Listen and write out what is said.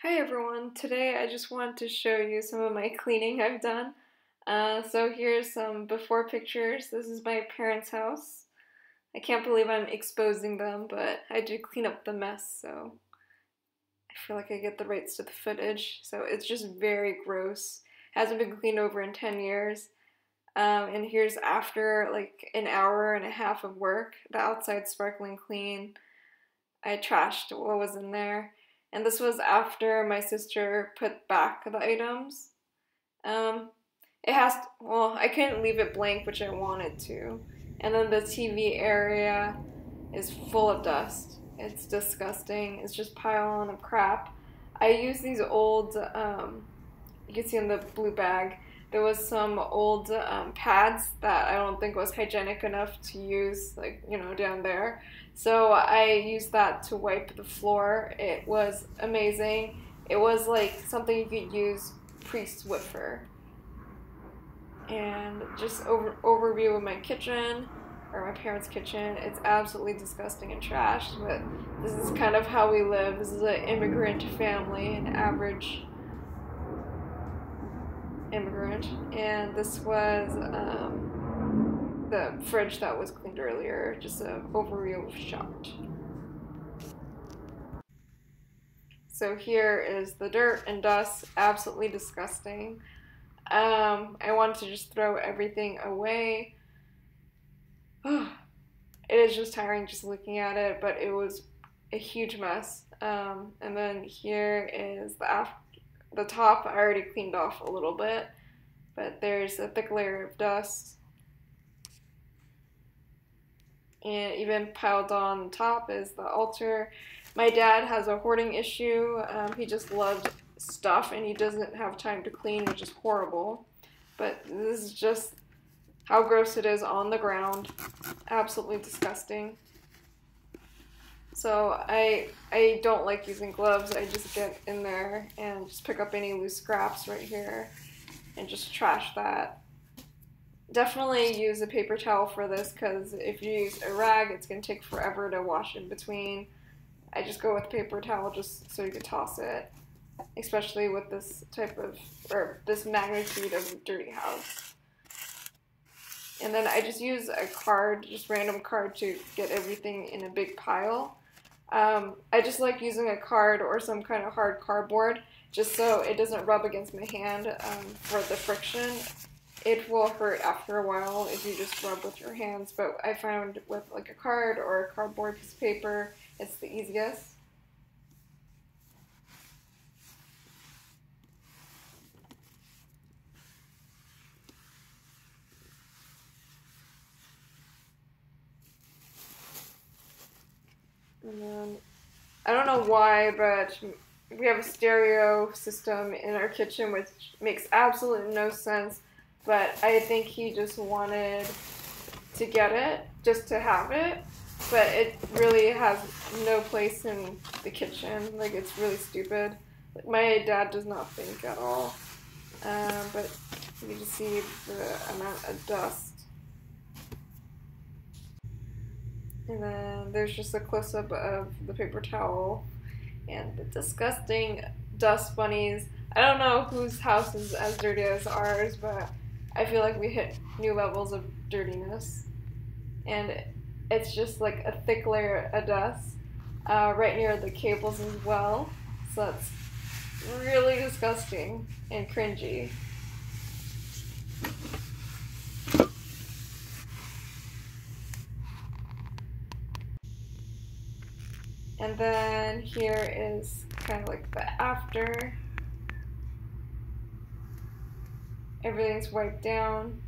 Hi everyone, today I just want to show you some of my cleaning I've done. Uh, so here's some before pictures. This is my parents' house. I can't believe I'm exposing them, but I did clean up the mess, so I feel like I get the rights to the footage. So it's just very gross. Hasn't been cleaned over in 10 years. Um, and here's after like an hour and a half of work. The outside sparkling clean. I trashed what was in there. And this was after my sister put back the items. Um, it has, to, well, I couldn't leave it blank, which I wanted to. And then the TV area is full of dust. It's disgusting. It's just piling of crap. I use these old, um, you can see in the blue bag, there was some old um, pads that I don't think was hygienic enough to use, like, you know, down there. So I used that to wipe the floor. It was amazing. It was like something you could use pre-Swiffer. And just over overview of my kitchen or my parents' kitchen. It's absolutely disgusting and trash, but this is kind of how we live. This is an immigrant family, an average immigrant, and this was um, the fridge that was cleaned earlier, just an overview shot. So here is the dirt and dust, absolutely disgusting. Um, I wanted to just throw everything away. it is just tiring just looking at it, but it was a huge mess. Um, and then here is the after the top I already cleaned off a little bit, but there's a thick layer of dust. And even piled on top is the altar. My dad has a hoarding issue. Um, he just loved stuff and he doesn't have time to clean, which is horrible. But this is just how gross it is on the ground. Absolutely disgusting. So I I don't like using gloves. I just get in there and just pick up any loose scraps right here and just trash that. Definitely use a paper towel for this because if you use a rag, it's going to take forever to wash in between. I just go with paper towel just so you can toss it, especially with this type of, or this magnitude of dirty house. And then I just use a card, just random card to get everything in a big pile. Um, I just like using a card or some kind of hard cardboard just so it doesn't rub against my hand um, for the friction. It will hurt after a while if you just rub with your hands, but I found with like a card or a cardboard piece of paper, it's the easiest. I don't know why, but we have a stereo system in our kitchen, which makes absolutely no sense. But I think he just wanted to get it, just to have it. But it really has no place in the kitchen. Like, it's really stupid. My dad does not think at all. Um, but you can see the amount of dust And then there's just a close up of the paper towel and the disgusting dust bunnies. I don't know whose house is as dirty as ours, but I feel like we hit new levels of dirtiness. And it's just like a thick layer of dust uh, right near the cables as well. So that's really disgusting and cringy. And then here is kind of like the after. Everything's wiped down.